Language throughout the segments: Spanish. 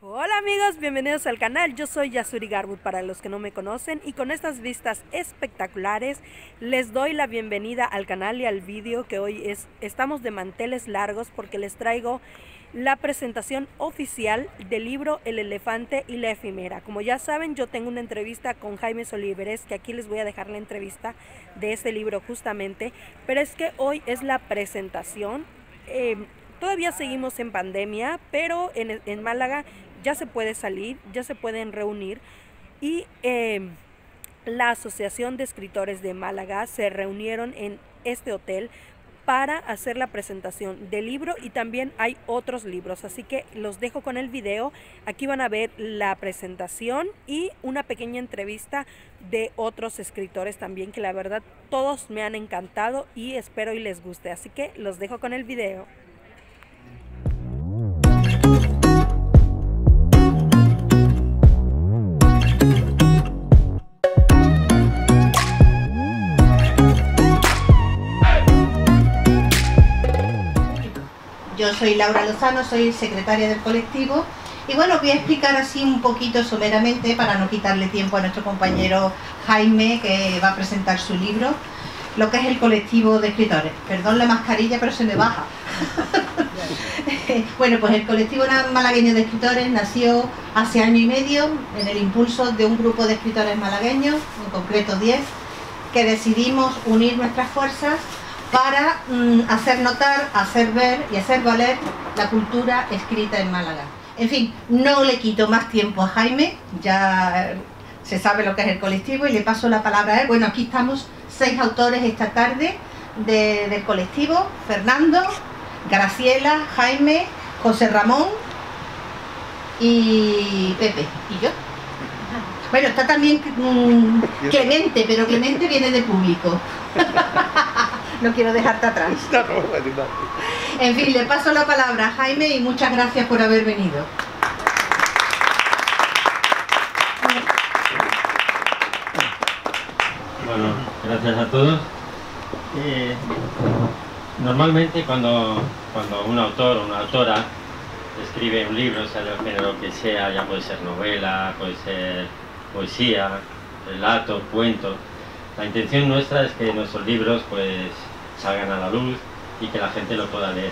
Hola amigos, bienvenidos al canal, yo soy Yasuri Garwood para los que no me conocen y con estas vistas espectaculares les doy la bienvenida al canal y al vídeo que hoy es, estamos de manteles largos porque les traigo la presentación oficial del libro El elefante y la efimera. Como ya saben, yo tengo una entrevista con Jaime Soliveres, que aquí les voy a dejar la entrevista de este libro justamente, pero es que hoy es la presentación. Eh, todavía seguimos en pandemia, pero en, en Málaga ya se puede salir, ya se pueden reunir y eh, la Asociación de Escritores de Málaga se reunieron en este hotel para hacer la presentación del libro y también hay otros libros, así que los dejo con el video. Aquí van a ver la presentación y una pequeña entrevista de otros escritores también que la verdad todos me han encantado y espero y les guste, así que los dejo con el video. Soy Laura Lozano, soy secretaria del colectivo y bueno, voy a explicar así un poquito someramente para no quitarle tiempo a nuestro compañero Jaime que va a presentar su libro, lo que es el colectivo de escritores. Perdón la mascarilla, pero se me baja. bueno, pues el colectivo malagueño de escritores nació hace año y medio en el impulso de un grupo de escritores malagueños, en concreto 10, que decidimos unir nuestras fuerzas para mm, hacer notar, hacer ver y hacer valer la cultura escrita en Málaga. En fin, no le quito más tiempo a Jaime, ya se sabe lo que es el colectivo y le paso la palabra a él. Bueno, aquí estamos seis autores esta tarde del colectivo, Fernando, Graciela, Jaime, José Ramón y Pepe y yo. Bueno, está también mm, Clemente, pero Clemente viene de público. no quiero dejarte atrás. En fin, le paso la palabra a Jaime y muchas gracias por haber venido. Bueno, gracias a todos. Eh, normalmente cuando, cuando un autor o una autora escribe un libro, sea del género que sea, ya puede ser novela, puede ser poesía, relato, cuento, la intención nuestra es que nuestros libros pues salgan a la luz y que la gente lo pueda leer.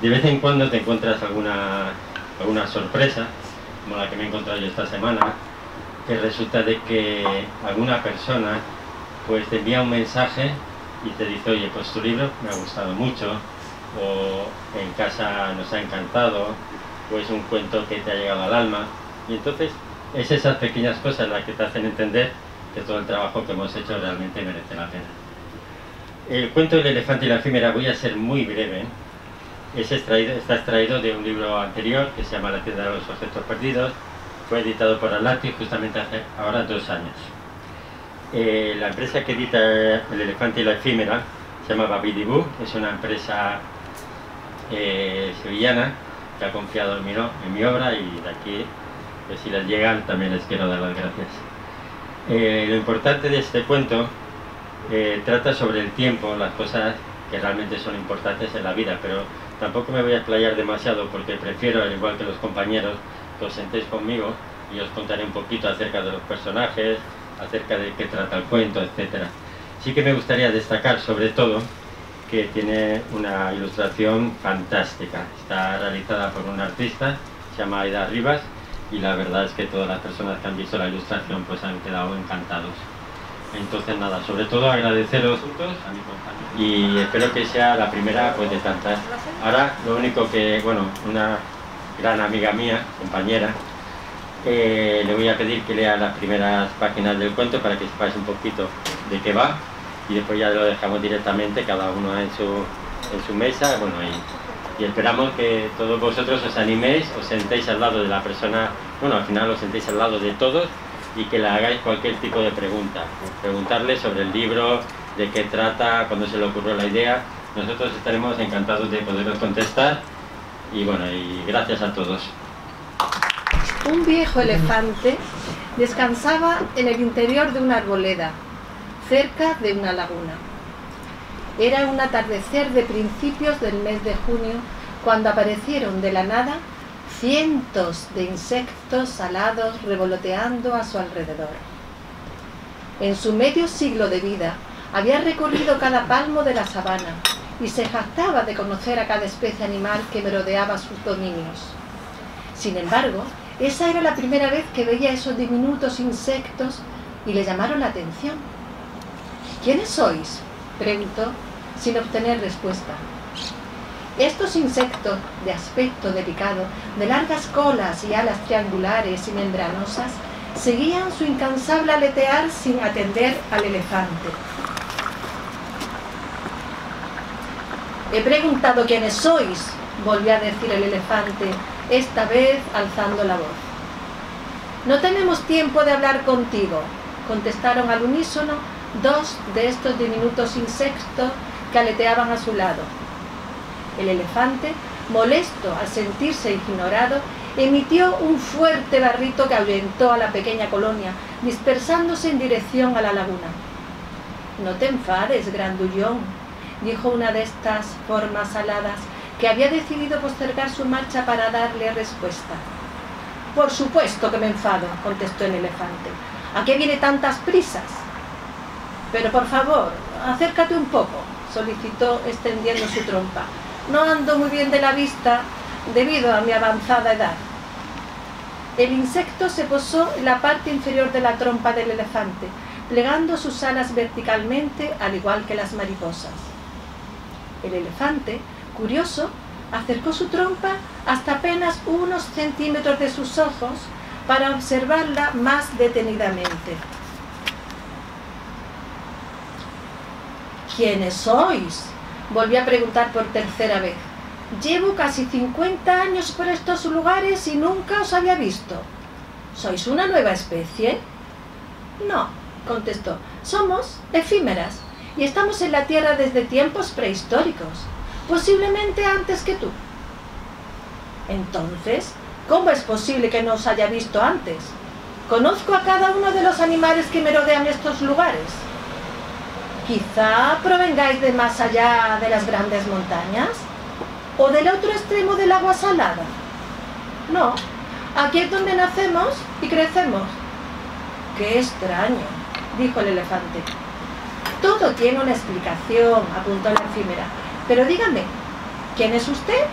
De vez en cuando te encuentras alguna, alguna sorpresa, como la que me he encontrado yo esta semana, que resulta de que alguna persona pues te envía un mensaje y te dice, oye, pues tu libro me ha gustado mucho, o en casa nos ha encantado, o es un cuento que te ha llegado al alma. Y entonces es esas pequeñas cosas las que te hacen entender que todo el trabajo que hemos hecho realmente merece la pena. El cuento del elefante y la efímera voy a ser muy breve. Es extraído, está extraído de un libro anterior que se llama La tienda de los objetos perdidos. Fue editado por Alati justamente hace ahora dos años. Eh, la empresa que edita El elefante y la efímera se llama Babidibú, es una empresa eh, sevillana que ha confiado en mi, en mi obra y de aquí, pues si les llegan, también les quiero dar las gracias. Eh, lo importante de este cuento eh, trata sobre el tiempo, las cosas que realmente son importantes en la vida, pero tampoco me voy a explayar demasiado porque prefiero, al igual que los compañeros, que os sentéis conmigo y os contaré un poquito acerca de los personajes, acerca de qué trata el cuento, etc. Sí que me gustaría destacar sobre todo que tiene una ilustración fantástica. Está realizada por un artista, se llama Aida Rivas, y la verdad es que todas las personas que han visto la ilustración pues han quedado encantados. Entonces nada, sobre todo agradeceros y espero que sea la primera pues de tantas. Ahora lo único que, bueno, una gran amiga mía, compañera, le voy a pedir que lea las primeras páginas del cuento para que sepáis un poquito de qué va y después ya lo dejamos directamente cada uno en su, en su mesa bueno, y y esperamos que todos vosotros os animéis, os sentéis al lado de la persona, bueno, al final os sentéis al lado de todos y que le hagáis cualquier tipo de pregunta. Preguntarle sobre el libro, de qué trata, cuándo se le ocurrió la idea. Nosotros estaremos encantados de poderos contestar y bueno, y gracias a todos. Un viejo elefante descansaba en el interior de una arboleda, cerca de una laguna. Era un atardecer de principios del mes de junio cuando aparecieron de la nada cientos de insectos alados revoloteando a su alrededor. En su medio siglo de vida había recorrido cada palmo de la sabana y se jactaba de conocer a cada especie animal que merodeaba sus dominios. Sin embargo, esa era la primera vez que veía esos diminutos insectos y le llamaron la atención. ¿Quiénes sois? preguntó, sin obtener respuesta. Estos insectos de aspecto delicado, de largas colas y alas triangulares y membranosas, seguían su incansable aletear sin atender al elefante. He preguntado quiénes sois, volvió a decir el elefante, esta vez alzando la voz. No tenemos tiempo de hablar contigo, contestaron al unísono dos de estos diminutos insectos que aleteaban a su lado. El elefante, molesto al sentirse ignorado, emitió un fuerte barrito que ahuyentó a la pequeña colonia, dispersándose en dirección a la laguna. No te enfades, grandullón, dijo una de estas formas aladas que había decidido postergar su marcha para darle respuesta. Por supuesto que me enfado, contestó el elefante. ¿A qué viene tantas prisas? Pero por favor, acércate un poco, solicitó extendiendo su trompa. No ando muy bien de la vista debido a mi avanzada edad. El insecto se posó en la parte inferior de la trompa del elefante, plegando sus alas verticalmente al igual que las mariposas. El elefante, curioso, acercó su trompa hasta apenas unos centímetros de sus ojos para observarla más detenidamente. ¿Quiénes sois? Volví a preguntar por tercera vez. Llevo casi 50 años por estos lugares y nunca os había visto. ¿Sois una nueva especie? No, contestó. Somos efímeras y estamos en la Tierra desde tiempos prehistóricos, posiblemente antes que tú. Entonces, ¿cómo es posible que no os haya visto antes? Conozco a cada uno de los animales que merodean estos lugares. Quizá provengáis de más allá de las grandes montañas o del otro extremo del agua salada. No, aquí es donde nacemos y crecemos. Qué extraño, dijo el elefante. Todo tiene una explicación, apuntó la efímera. Pero dígame, ¿quién es usted?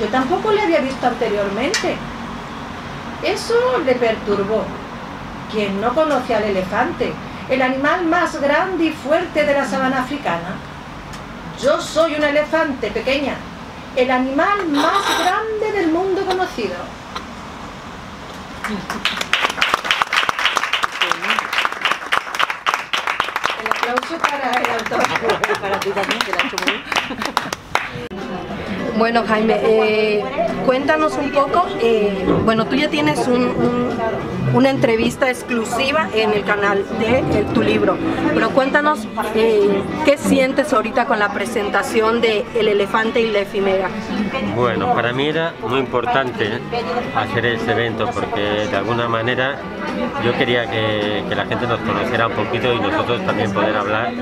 Yo tampoco le había visto anteriormente. Eso le perturbó. ¿Quién no conoce al elefante? El animal más grande y fuerte de la sabana africana. Yo soy un elefante pequeña, el animal más grande del mundo conocido. El aplauso para el autor. Para ti también, que la Bueno, Jaime, eh, cuéntanos un poco. eh, bueno, tú ya tienes un- un- una entrevista exclusiva en el canal de eh, tu libro, pero cuéntanos qué sientes ahorita con la presentación de El elefante y la efimera. Bueno, para mí era muy importante hacer este evento porque de alguna manera yo quería que, que la gente nos conociera un poquito y nosotros también poder hablar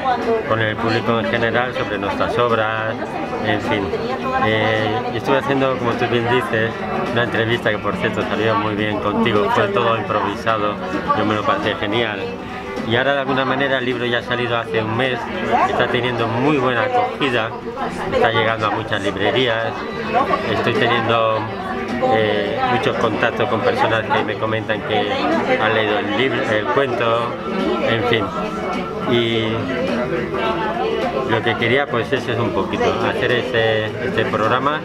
con el público en general sobre nuestras obras, en fin. Eh, y estuve haciendo, como tú bien dices, una entrevista que por cierto salió muy bien contigo, fue todo improvisado, yo me lo pasé genial. Y ahora de alguna manera el libro ya ha salido hace un mes, está teniendo muy buena acogida, está llegando a muchas librerías, estoy teniendo eh, muchos contactos con personas que me comentan que han leído el libro, el cuento, en fin. Y lo que quería pues ese es un poquito, hacer este, este programa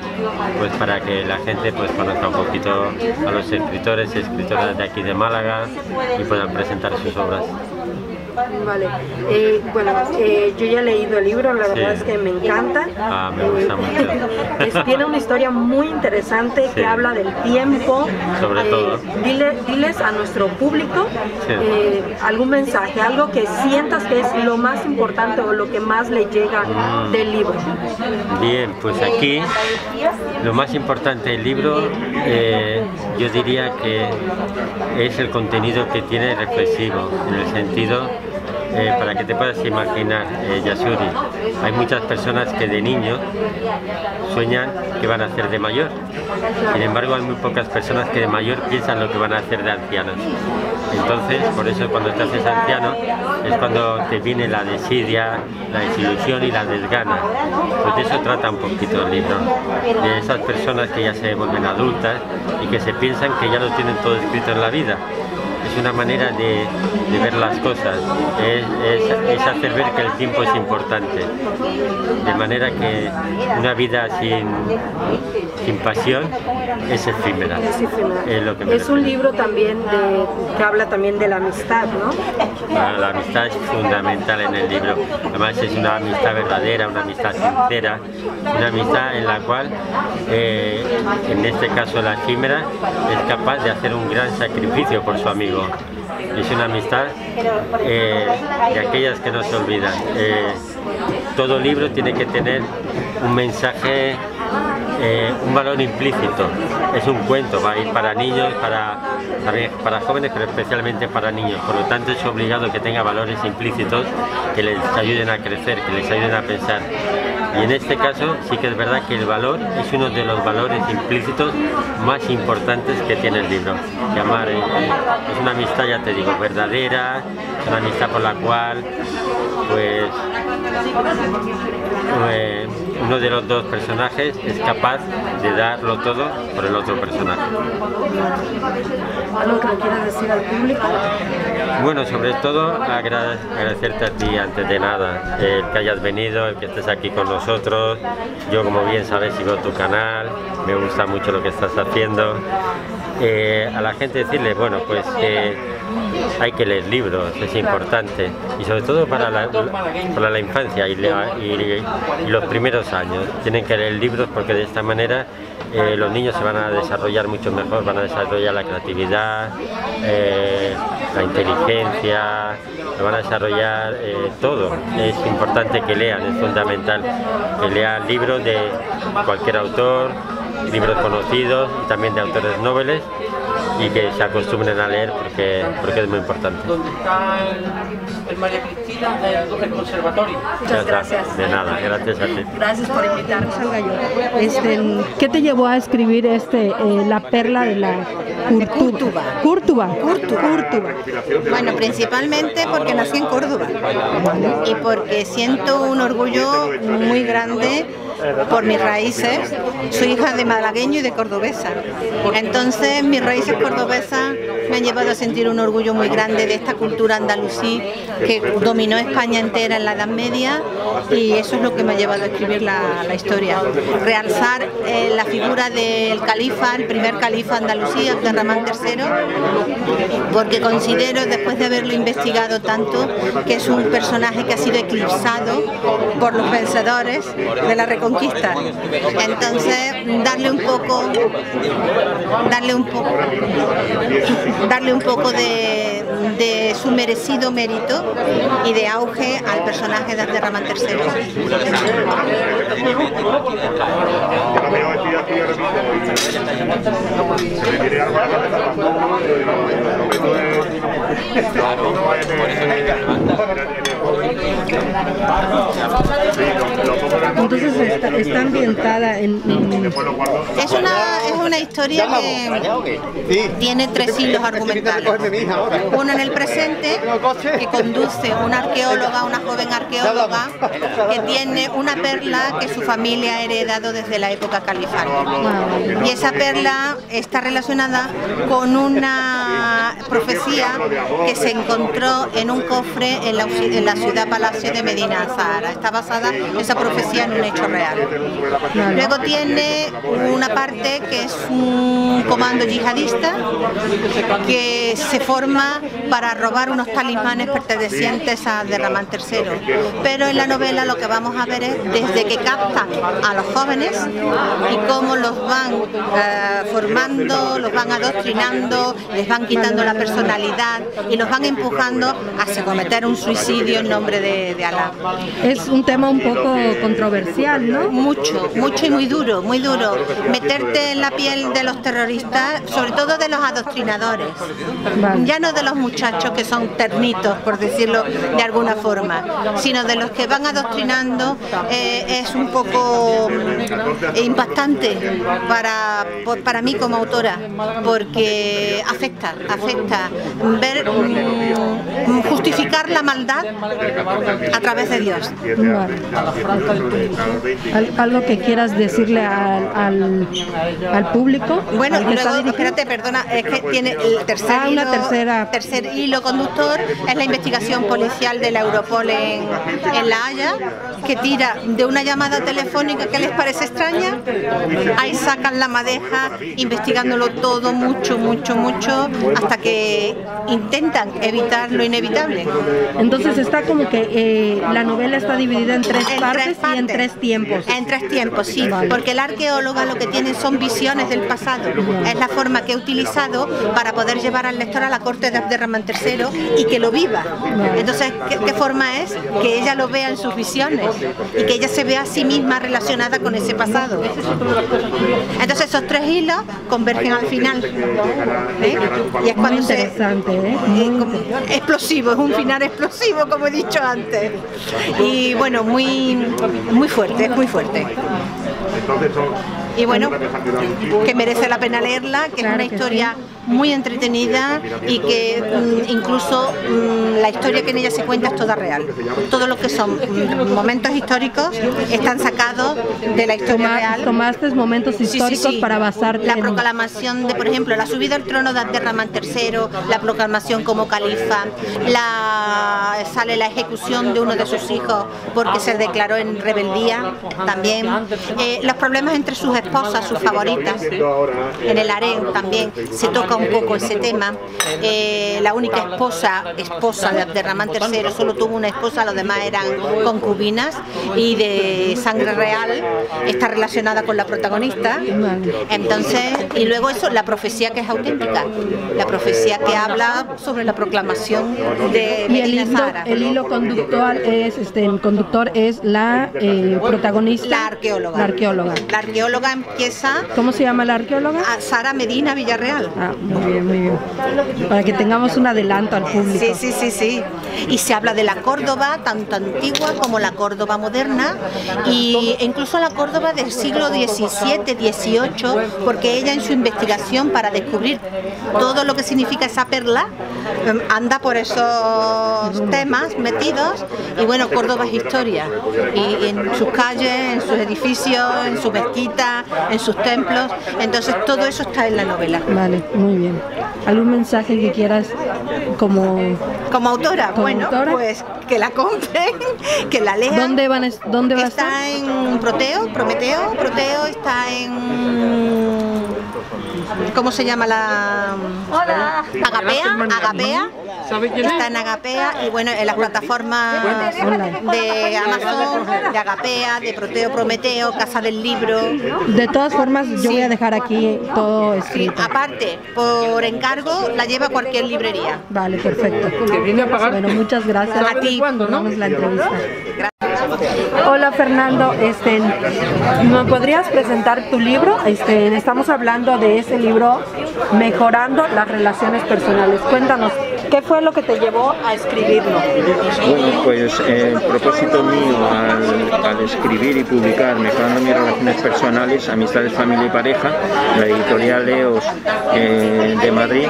pues para que la gente pues conozca un poquito a los escritores y escritoras de aquí de Málaga y puedan presentar sus obras. Vale, eh, bueno, eh, yo ya he leído el libro, la verdad es que me encanta. Ah, me gusta mucho. es- tiene una historia muy interesante que habla del tiempo. Sobre Eh, todo. dile- diles a nuestro público eh, algún mensaje, algo que sientas que es lo más importante o lo que más le llega Mm. del libro. Bien, pues aquí lo más importante del libro eh, yo diría que es el contenido que tiene reflexivo, en el sentido Eh, para que te puedas imaginar, eh, Yasuri, hay muchas personas que de niño sueñan que van a ser de mayor. Sin embargo, hay muy pocas personas que de mayor piensan lo que van a hacer de ancianos. Entonces, por eso cuando te haces anciano es cuando te viene la desidia, la desilusión y la desgana. Pues de eso trata un poquito el libro. De esas personas que ya se vuelven adultas y que se piensan que ya lo tienen todo escrito en la vida es una manera de, ver las cosas, es, hacer ver que el tiempo es importante, de manera que una vida sin, sin pasión es efímera. Es, un libro también que habla también de la amistad, ¿no? la amistad es fundamental en el libro, además es una amistad verdadera, una amistad sincera, una amistad en la cual, eh, en este caso la efímera, es capaz de hacer un gran sacrificio por su amigo es una amistad eh, de aquellas que no se olvidan. Eh, todo libro tiene que tener un mensaje, eh, un valor implícito. Es un cuento, va a ir para niños, para, para jóvenes, pero especialmente para niños. Por lo tanto es obligado que tenga valores implícitos que les ayuden a crecer, que les ayuden a pensar. Y en este caso sí que es verdad que el valor es uno de los valores implícitos más importantes que tiene el libro. Que amar es una amistad, ya te digo, verdadera, es una amistad por la cual pues eh, uno de los dos personajes es capaz de darlo todo por el otro personaje. ¿Algo que le quieras decir al público? Bueno, sobre todo agradecerte a ti antes de nada, el que hayas venido, el que estés aquí con nosotros. Yo como bien sabes sigo tu canal, me gusta mucho lo que estás haciendo. Eh, a la gente decirle, bueno, pues que hay que leer libros, es importante, y sobre todo para la, para la infancia y, los primeros años. Tienen que leer libros porque de esta manera eh, los niños se van a desarrollar mucho mejor, van a desarrollar la creatividad, eh, la inteligencia, lo van a desarrollar todo. Es importante que lean, es fundamental que lean libros de cualquier autor, libros conocidos y también de autores noveles y que se acostumbren a leer porque, porque es muy importante. ¿Dónde está el, María Cristina, el, conservatorio? Muchas gracias. De nada, gracias a ti. Gracias por invitarnos al gallo. Este, ¿Qué te llevó a escribir este, eh, La perla de la Cúrtuba? Cúrtuba. Cúrtuba. Bueno, principalmente porque nací en Córdoba y porque siento un orgullo muy grande por mis raíces. Soy hija de malagueño y de cordobesa. Entonces mis raíces cordobesas me han llevado a sentir un orgullo muy grande de esta cultura andalusí que dominó España entera en la Edad Media y eso es lo que me ha llevado a escribir la, historia. Realzar eh, la figura del califa, el primer califa Andalucía, Abderramán III, porque considero, después de haberlo investigado tanto, que es un personaje que ha sido eclipsado por los pensadores de la Reconquista. Entonces, darle un poco, darle un poco, darle un poco de, de su merecido mérito y de auge al personaje de Abderramán III. Entonces está, ambientada en, Es, una, es una historia que tiene tres hilos argumentales. Uno en el presente, que conduce una arqueóloga, una joven arqueóloga, que tiene una perla que su familia ha heredado desde la época califal. Y esa perla está relacionada con una profecía que se encontró en un cofre en la, en la ciudad palacio de Medina Zahara. Está basada esa profecía en un hecho real. Luego tiene una parte que es un comando yihadista que se forma para robar unos talismanes pertenecientes a Derramán III. Pero en la novela lo que vamos a ver es desde que capta a los jóvenes y cómo los van eh, formando, los van adoctrinando, les van quitando la personalidad y los van empujando a cometer un suicidio en nombre de, de Alá. Es un tema un poco controversial, ¿no? Mucho, mucho y muy duro, muy duro. Meterte en la piel de los terroristas sobre todo de los adoctrinadores, ya no de los muchachos que son ternitos, por decirlo de alguna forma, sino de los que van adoctrinando, eh, es un poco mm, impactante para, para mí como autora, porque afecta, afecta ver mm, justificar la maldad a través de Dios. ¿Algo que quieras decirle al, al, público? Bueno, luego, espérate, perdona, es que tiene el tercer, ah, hilo, tercera. tercer hilo conductor, es la investigación policial de la Europol en, en La Haya, que tira de una llamada telefónica que les parece extraña, ahí sacan la madeja, investigándolo todo mucho, mucho, mucho, hasta que intentan evitar lo inevitable. Entonces está como que eh, la novela está dividida en tres, partes, y en tres tiempos. En tres tiempos, sí, porque el arqueóloga lo que tiene son visiones del pasado. Es la forma que he utilizado para poder llevar al lector a la corte de Abderramán III y que lo viva. Entonces, ¿qué, forma es? Que ella lo vea en sus visiones y que ella se vea a sí misma relacionada con ese pasado. Entonces esos tres hilos convergen al final. ¿eh? Y es cuando interesante, ¿eh? explosivo, es un final explosivo como dicho antes. Y bueno, muy, muy fuerte, muy fuerte. Y bueno, que merece la pena leerla, que es una historia muy entretenida y que mm, incluso mm, la historia que en ella se cuenta es toda real. Todo lo que son mm, momentos históricos están sacados de la historia real. Tomaste momentos históricos para basar La proclamación de, por ejemplo, la subida al trono de Abderramán III, la proclamación como califa, la, sale la ejecución de uno de sus hijos porque se declaró en rebeldía también. Eh, los problemas entre sus esposas, sus favoritas, en el harén también se toca un poco ese tema. Eh, la única esposa, esposa de Abderramán III, solo tuvo una esposa, los demás eran concubinas y de sangre real, está relacionada con la protagonista. Entonces, y luego eso, la profecía que es auténtica, la profecía que habla sobre la proclamación de y el hilo, el hilo conductor es, este, el conductor es la eh, protagonista. La arqueóloga. La arqueóloga. La arqueóloga empieza. ¿Cómo se llama la arqueóloga? Sara Medina Villarreal. Ah, muy bien, muy bien. Para que tengamos un adelanto al público. Sí, sí, sí, sí. Y se habla de la Córdoba, tanto antigua como la Córdoba moderna, y incluso la Córdoba del siglo XVII, XVIII, porque ella en su investigación para descubrir todo lo que significa esa perla, em, anda por esos temas metidos, y bueno, Córdoba es historia, y en sus calles, en sus edificios, en sus mezquitas, en sus templos, entonces todo eso está en la novela. Vale, muy bien. ¿Algún mensaje que quieras como... Como autora? bueno, pues que la compren, que la lean. ¿Dónde, van, dónde va a estar? Está en Proteo, Prometeo, Proteo está en... ¿Cómo se llama la...? Hola. Agapea, Agapea Está en Agapea y bueno, en las plataformas de Amazon, de Agapea, de Proteo Prometeo, Casa del Libro. De todas formas, yo voy a dejar aquí todo escrito. aparte, por encargo, la lleva cualquier librería. Vale, perfecto. Bueno, muchas gracias. A ti. Vamos la entrevista. Hola Fernando, este, ¿me podrías presentar tu libro? Este, estamos hablando de ese libro, Mejorando las relaciones personales. Cuéntanos, ¿Qué fue lo que te llevó a escribirlo? Bueno, pues el propósito mío al, escribir y publicar Mejorando mis relaciones personales, amistades, familia y pareja, la editorial Leos eh, de Madrid,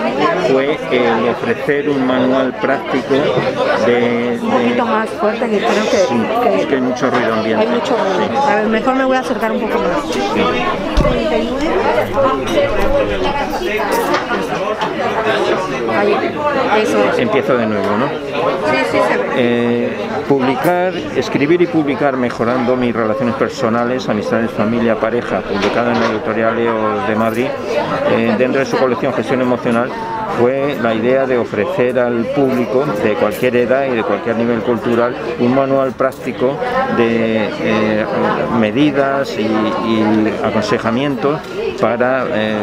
fue el ofrecer un manual práctico de... Un poquito más fuerte que creo que... Sí, que, es que hay mucho ruido ambiente. Hay mucho ruido. A ver, mejor me voy a acercar un poco más. Ahí, Empiezo de nuevo, ¿no? Sí, sí, se ve. Eh, publicar, escribir y publicar mejorando mis relaciones personales, amistades, familia, pareja, publicado en la editorial Leos de Madrid, eh, dentro de su colección Gestión Emocional, fue la idea de ofrecer al público de cualquier edad y de cualquier nivel cultural un manual práctico de eh, medidas y, y aconsejamientos para eh,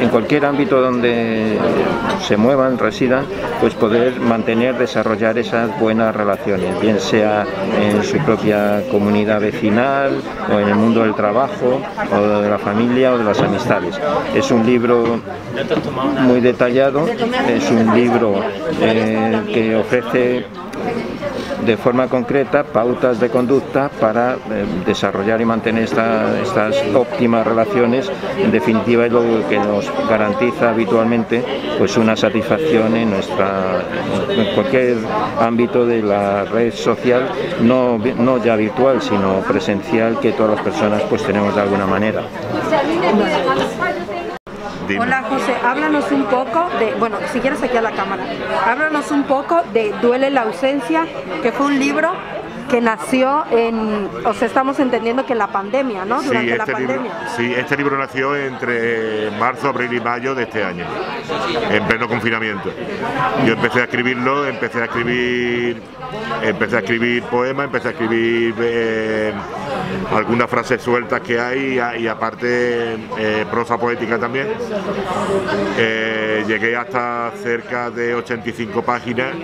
en cualquier ámbito donde se muevan, residan, pues poder mantener, desarrollar esas buenas relaciones, bien sea en su propia comunidad vecinal o en el mundo del trabajo o de la familia o de las amistades. Es un libro muy detallado, es un libro eh, que ofrece de forma concreta pautas de conducta para eh, desarrollar y mantener estas óptimas relaciones. En definitiva es lo que nos garantiza habitualmente pues una satisfacción en nuestra en cualquier ámbito de la red social, no, no ya virtual sino presencial que todas las personas pues tenemos de alguna manera. Hola José, háblanos un poco de, bueno, si quieres aquí a la cámara, háblanos un poco de Duele la ausencia, que fue un libro que nació en, o sea, estamos entendiendo que en la pandemia, ¿no? Durante la este pandemia. libro, sí, este libro nació entre marzo, abril y mayo de este año, en pleno confinamiento. Yo empecé a escribirlo, empecé a escribir, empecé a escribir poemas, empecé a escribir eh, algunas frases sueltas que hay y, aparte eh, prosa poética también. Eh, llegué hasta cerca de 85 páginas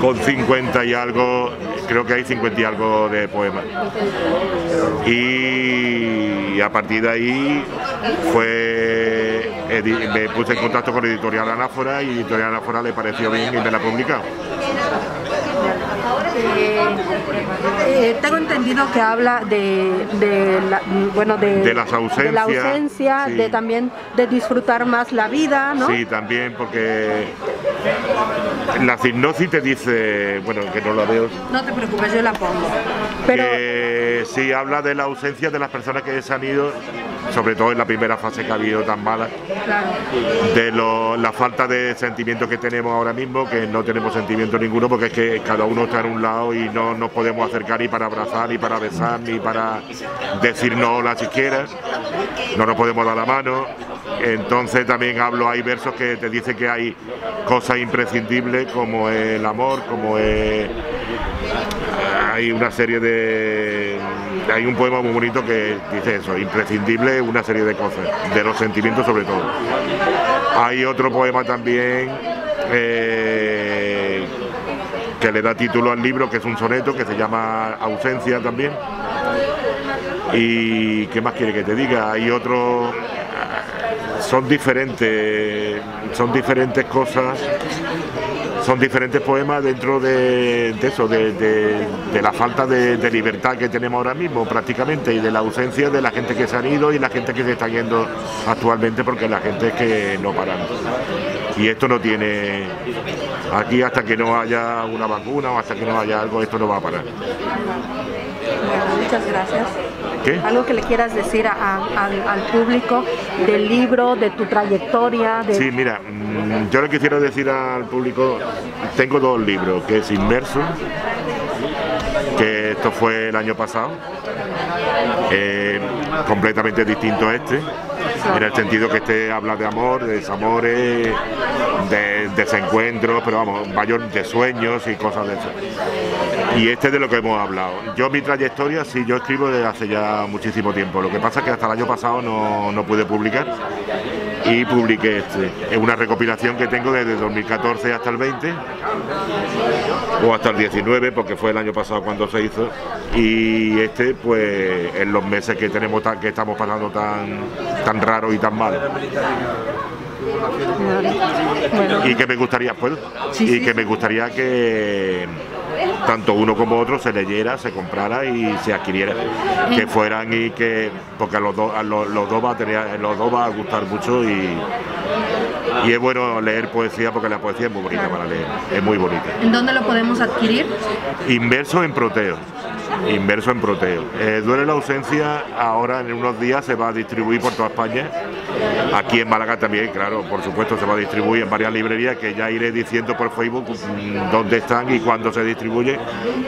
con 50 y algo, creo que hay 50 y algo de poemas. Y a partir de ahí fue me puse en contacto con Editorial Anáfora y Editorial Anáfora le pareció bien y me la publicado. Eh, tengo entendido que habla de, de la, bueno, de, De las de la ausencias, ausencia, sí. de también de disfrutar más la vida, ¿no? Sí, también porque la hipnosis te dice, bueno, que no la veo, No te preocupes, yo la pongo. Pero que sí habla de la ausencia de las personas que se han ido, sobre todo en la primera fase que ha habido tan mala, claro, de lo- la falta de sentimientos que tenemos ahora mismo, que no tenemos sentimiento ninguno porque es que cada uno está en un lado y no nos podemos acercar ni para abrazar, ni para besar, ni para decirnos hola siquiera, no nos podemos dar la mano. Entonces también hablo, hay versos que te dicen que hay cosas imprescindibles como el amor, como es hay una serie de hay un poema muy bonito que dice eso, imprescindible una serie de cosas, de los sentimientos sobre todo. Hay otro poema también eh, que le da título al libro, que es un soneto que se llama Ausencia también. Y qué más quiere que te diga, hay otro son diferentes, son diferentes cosas son diferentes poemas dentro de, eso, de, la falta de, de libertad que tenemos ahora mismo prácticamente y de la ausencia de la gente que se han ido y la gente que se está yendo actualmente porque la gente es que no paran. Y esto no tiene, aquí hasta que no haya una vacuna o hasta que no haya algo, esto no va a parar. bueno, muchas gracias. ¿Qué? Algo que le quieras decir a- a- al, al público del libro, de tu trayectoria, de... Sí, mira, mm, yo le quisiera decir al público, tengo dos libros, que es Inmerso, que esto fue el año pasado, eh, completamente distinto a este, en el sentido que este habla de amor, de desamores, de desencuentros, pero vamos, mayor de sueños y cosas de eso. Y este es de lo que hemos hablado. Yo mi trayectoria, sí, yo escribo desde hace ya muchísimo tiempo. Lo que pasa es que hasta el año pasado no, no pude publicar y publiqué este. Es una recopilación que tengo desde 2014 hasta el 20 o hasta el 19 porque fue el año pasado cuando se hizo. Y este pues en los meses que tenemos tan- que estamos pasando tan tan raro y tan mal. Bueno, y que me gustaría pues, Sí, y sí, que me gustaría que tanto uno como otro se leyera, se comprara y se adquiriera, que fueran y que porque a los dos a los, los dos va a tener los dos va a gustar mucho y y es bueno leer poesía porque la poesía es muy bonita para leer, es muy bonita. ¿En dónde lo podemos adquirir? Inverso en proteo. Inverso en proteo. Eh, duele la ausencia, ahora en unos días se va a distribuir por toda España. Aquí en Málaga también, claro, por supuesto, se va a distribuir en varias librerías que ya iré diciendo por Facebook mm, dónde están y cuándo se distribuye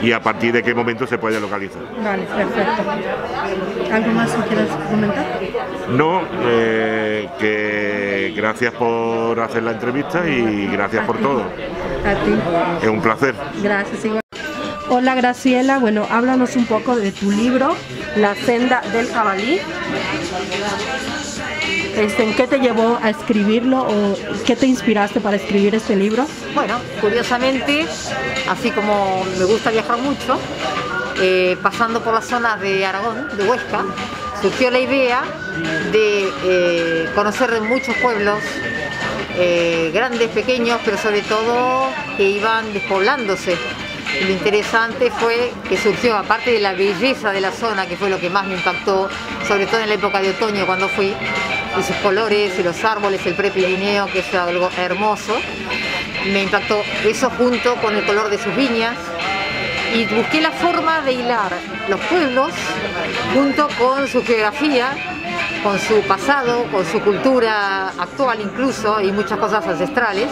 y a partir de qué momento se puede localizar. Vale, perfecto. ¿Algo más que quieras comentar? No, eh, que gracias por hacer la entrevista y gracias por todo. A ti. Es un placer. Gracias, igual. Hola Graciela, bueno, háblanos un poco de tu libro, La senda del jabalí. Este, ¿En qué te llevó a escribirlo o qué te inspiraste para escribir este libro? Bueno, curiosamente, así como me gusta viajar mucho, eh, pasando por la zona de Aragón, de Huesca, surgió la idea de eh, conocer muchos pueblos, eh, grandes, pequeños, pero sobre todo que iban despoblándose. Lo interesante fue que surgió, aparte de la belleza de la zona, que fue lo que más me impactó, sobre todo en la época de otoño cuando fui, y sus colores y los árboles, el prepirineo, que es algo hermoso, me impactó eso junto con el color de sus viñas, y busqué la forma de hilar los pueblos junto con su geografía, con su pasado, con su cultura actual incluso y muchas cosas ancestrales.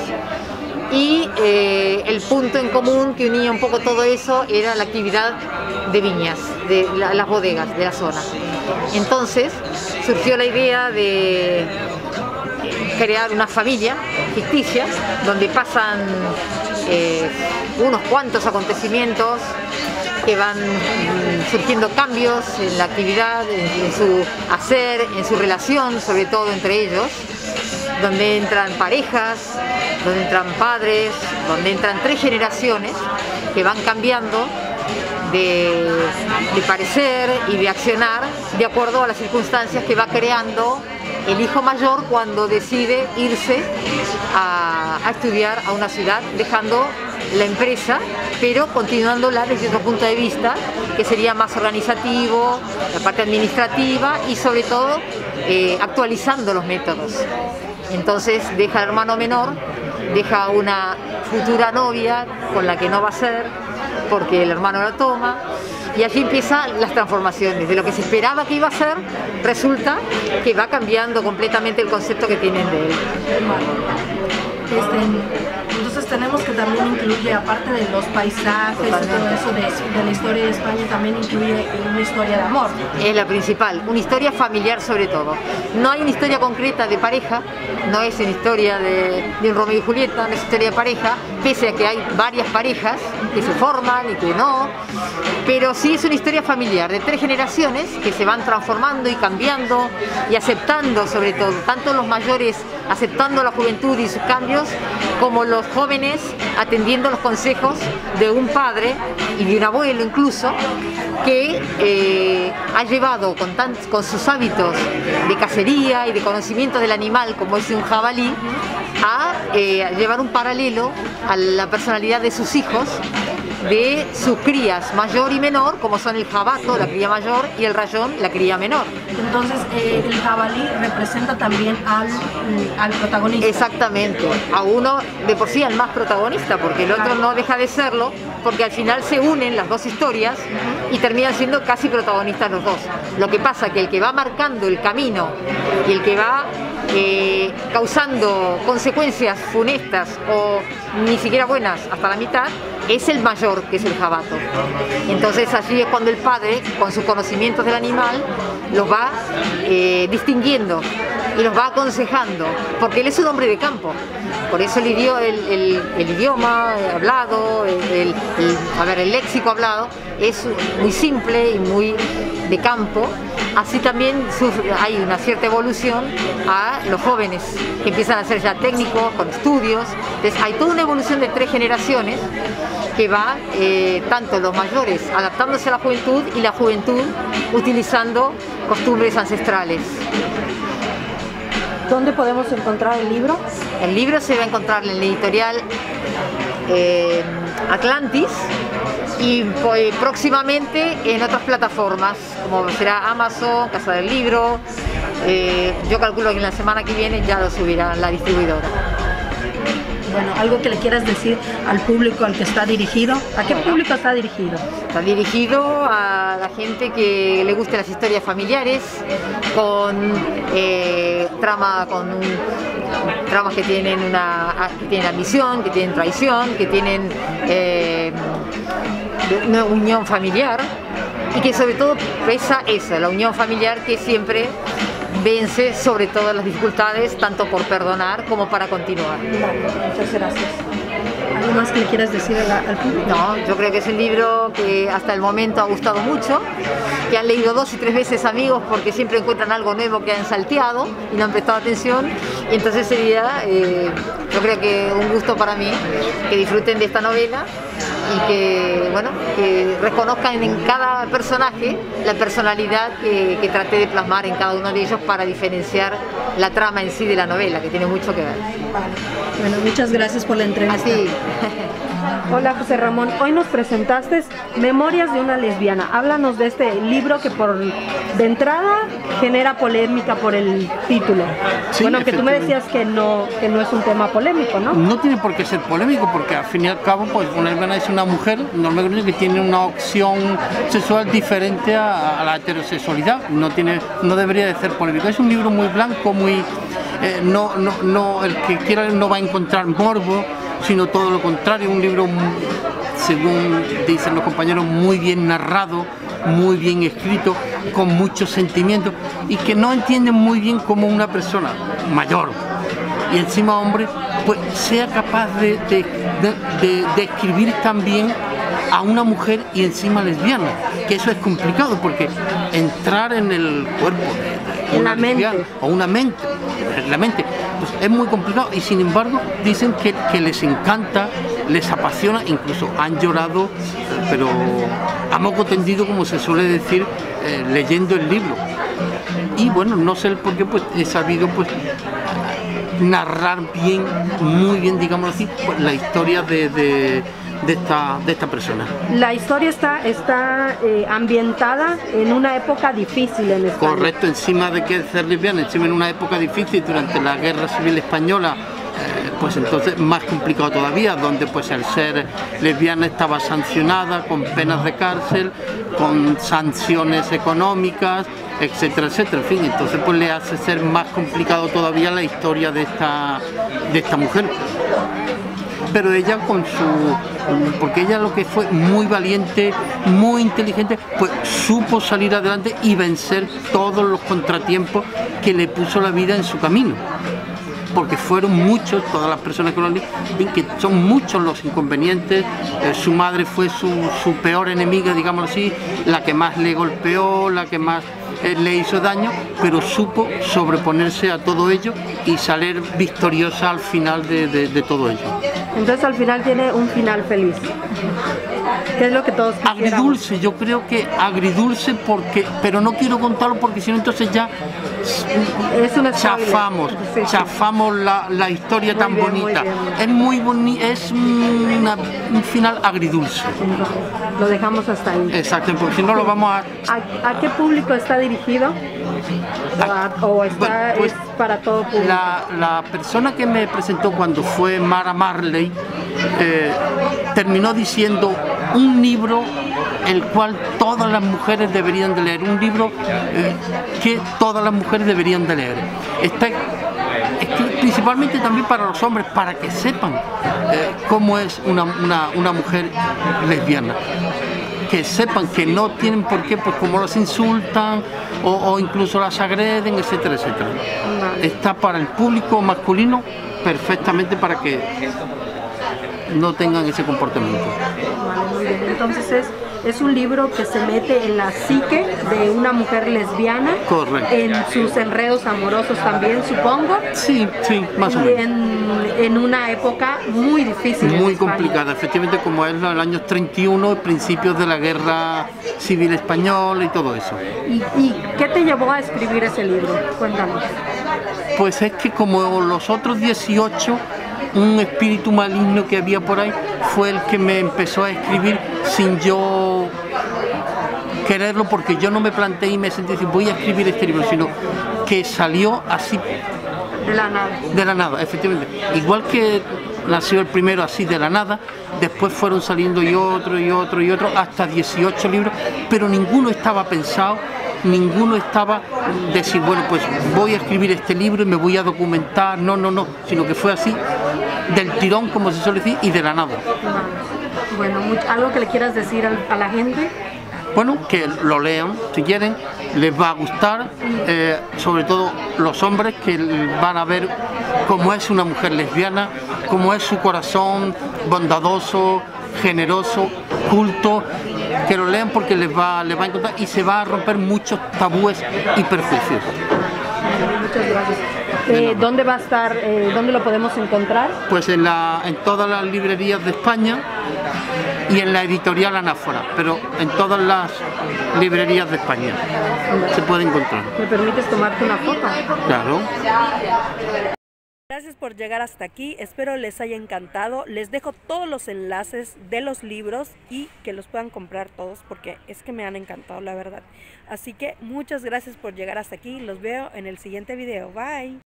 Y eh, el punto en común que unía un poco todo eso era la actividad de viñas, de las bodegas de la zona. Entonces surgió la idea de crear una familia ficticia donde pasan eh, unos cuantos acontecimientos que van mm, surgiendo cambios en la actividad, en, su hacer, en su relación, sobre todo entre ellos, donde entran parejas, donde entran padres, donde entran tres generaciones que van cambiando de, parecer y de accionar de acuerdo a las circunstancias que va creando el hijo mayor cuando decide irse a, estudiar a una ciudad, dejando la empresa, pero continuándola desde otro punto de vista, que sería más organizativo, la parte administrativa y sobre todo eh, actualizando los métodos. Entonces deja al hermano menor, deja una futura novia con la que no va a ser, porque el hermano la toma, y allí empiezan las transformaciones. De lo que se esperaba que iba a ser, resulta que va cambiando completamente el concepto que tienen de él. Este, entonces tenemos que también incluye, aparte de los paisajes y todo eso de, la historia de España, también incluye una historia de amor. Es la principal, una historia familiar sobre todo. No hay una historia concreta de pareja, no es una historia de, de Romeo y Julieta, no es historia de pareja, pese a que hay varias parejas que se forman y que no, pero sí es una historia familiar de tres generaciones que se van transformando y cambiando y aceptando sobre todo, tanto los mayores aceptando la juventud y sus cambios, como los jóvenes atendiendo los consejos de un padre y de un abuelo incluso, que eh, ha llevado con, sus hábitos de cacería y de conocimiento del animal, como es un jabalí, a eh, llevar un paralelo a la personalidad de sus hijos de sus crías mayor y menor, como son el jabato, la cría mayor, y el rayón, la cría menor. Entonces, eh, el jabalí representa también al, al, protagonista. Exactamente, a uno de por sí al más protagonista, porque el otro no deja de serlo, porque al final se unen las dos historias y terminan siendo casi protagonistas los dos. Lo que pasa que el que va marcando el camino y el que va eh, causando consecuencias funestas o ni siquiera buenas hasta la mitad, es el mayor, que es el jabato. Entonces así es cuando el padre, con sus conocimientos del animal, los va eh, distinguiendo y los va aconsejando, porque él es un hombre de campo. Por eso el, idioma, el, idioma hablado, el, a ver, el léxico hablado es muy simple y muy de campo. Así también hay una cierta evolución a los jóvenes que empiezan a ser ya técnicos, con estudios. Entonces hay toda una evolución de tres generaciones que va eh, tanto los mayores adaptándose a la juventud y la juventud utilizando costumbres ancestrales. ¿Dónde podemos encontrar el libro? El libro se va a encontrar en la editorial eh, Atlantis y pues, próximamente en otras plataformas como será Amazon, Casa del Libro. Eh, yo calculo que en la semana que viene ya lo subirá la distribuidora. Bueno, algo que le quieras decir al público al que está dirigido. ¿A qué público está dirigido? Está dirigido a la gente que le guste las historias familiares, con eh, trama, con tramas que tienen una que tienen ambición, que tienen traición, que tienen eh, una unión familiar y que sobre todo pesa esa, la unión familiar que siempre vence sobre todas las dificultades, tanto por perdonar como para continuar. muchas gracias. ¿Algo más que le quieras decir al público? No, yo creo que es un libro que hasta el momento ha gustado mucho que han leído dos y tres veces amigos porque siempre encuentran algo nuevo que han salteado y no han prestado atención. Y entonces sería, eh, yo creo que un gusto para mí que disfruten de esta novela y que, bueno, que reconozcan en cada personaje la personalidad que, que traté de plasmar en cada uno de ellos para diferenciar la trama en sí de la novela, que tiene mucho que ver. Bueno, muchas gracias por la entrevista. Así. Hola José Ramón, hoy nos presentaste Memorias de una lesbiana. Háblanos de este libro que por de entrada genera polémica por el título. Sí, bueno, que tú me decías que no, que no es un tema polémico, ¿no? No tiene por qué ser polémico porque al fin y al cabo pues una lesbiana es una mujer normalmente que tiene una opción sexual diferente a, a la heterosexualidad. No tiene, no debería de ser polémico. Es un libro muy blanco, muy eh, no, no, no, el que quiera no va a encontrar morbo, sino todo lo contrario, un libro mu- según dicen los compañeros muy bien narrado, muy bien escrito, con mucho sentimiento y que no entienden muy bien cómo una persona mayor y encima hombre, pues sea capaz de, de, de- escribir también a una mujer y encima lesbiana, que eso es complicado porque entrar en el cuerpo de, una la mente. o una mente, en la mente, pues es muy complicado y sin embargo dicen que, les encanta, les apasiona, incluso han llorado, pero a moco tendido, como se suele decir, eh, leyendo el libro. Y bueno, no sé el por qué, pues he sabido pues narrar bien, muy bien, digamos así, pues, la historia de- de esta, de esta persona. La historia está, está eh, ambientada en una época difícil en España. Correcto, encima de que ser lesbiana, encima en una época difícil durante la Guerra Civil Española, eh, pues entonces más complicado todavía, donde pues el ser lesbiana estaba sancionada con penas de cárcel, con sanciones económicas, etcétera, etcétera. En fin, entonces pues le hace ser más complicado todavía la historia de esta, de esta mujer. Pero ella con su porque ella lo que fue muy valiente muy inteligente pues supo salir adelante y vencer todos los contratiempos que le puso la vida en su camino porque fueron muchos, todas las personas que lo han ven que son muchos los inconvenientes. Eh, su madre fue su, su peor enemiga, digamos así, la que más le golpeó, la que más eh, le hizo daño, pero supo sobreponerse a todo ello y salir victoriosa al final de, de- de todo ello. Entonces al final tiene un final feliz. Que es lo que todos quisiéramos. Agridulce, yo creo que agridulce porque, pero no quiero contarlo porque si no entonces ya Es una chafamos, chafamos la, la historia tan bien, bonita. Es muy bonito, es una- un final agridulce. Lo dejamos hasta ahí. Exacto, porque si no lo vamos a... ¿A, a qué público está dirigido? ¿O- ¿O está, pues, es para todo público? La, la persona que me presentó cuando fue Mara Marley eh, terminó diciendo un libro el cual todas las mujeres deberían de leer, un libro eh, que todas las mujeres deberían de leer. Está principalmente también para los hombres, para que sepan eh, cómo es una, una- una mujer lesbiana que sepan que no tienen por qué, pues como las insultan o, o incluso las agreden, etcétera, etcétera. Está para el público masculino perfectamente para que no tengan ese comportamiento. Vale, muy bien. Entonces es, es un libro que se mete en la psique de una mujer lesbiana. Correcto. En sus enredos amorosos también, supongo. Sí, sí, más o menos. en, en una época muy difícil. Muy complicada, efectivamente, como es el año 31, principios de la guerra civil española y todo eso. ¿Y, y qué te llevó a escribir ese libro? Cuéntanos. Pues es que como los otros 18, un espíritu maligno que había por ahí fue el que me empezó a escribir sin yo quererlo, porque yo no me planteé y me sentí decir voy a escribir este libro, sino que salió así De la nada. de la nada, efectivamente. Igual que nació el primero así de la nada, después fueron saliendo y otro y otro y otro, hasta 18 libros, pero ninguno estaba pensado, ninguno estaba decir, bueno, pues voy a escribir este libro y me voy a documentar, no, no, no, sino que fue así, del tirón, como se suele decir, y de la nada. Bueno, algo que le quieras decir a la gente. Bueno, que lo lean si quieren, les va a gustar, eh, sobre todo los hombres que van a ver cómo es una mujer lesbiana, cómo es su corazón bondadoso, generoso, culto que lo lean porque les va, les va a encontrar y se va a romper muchos tabúes y perjuicios. Muchas gracias. Eh, ¿Dónde va a estar, eh, dónde lo podemos encontrar? Pues en, la, en todas las librerías de España y en la editorial Anáfora, pero en todas las librerías de España se puede encontrar. ¿Me permites tomarte una foto? Claro. Gracias por llegar hasta aquí, espero les haya encantado. Les dejo todos los enlaces de los libros y que los puedan comprar todos porque es que me han encantado, la verdad. Así que muchas gracias por llegar hasta aquí, los veo en el siguiente video. Bye.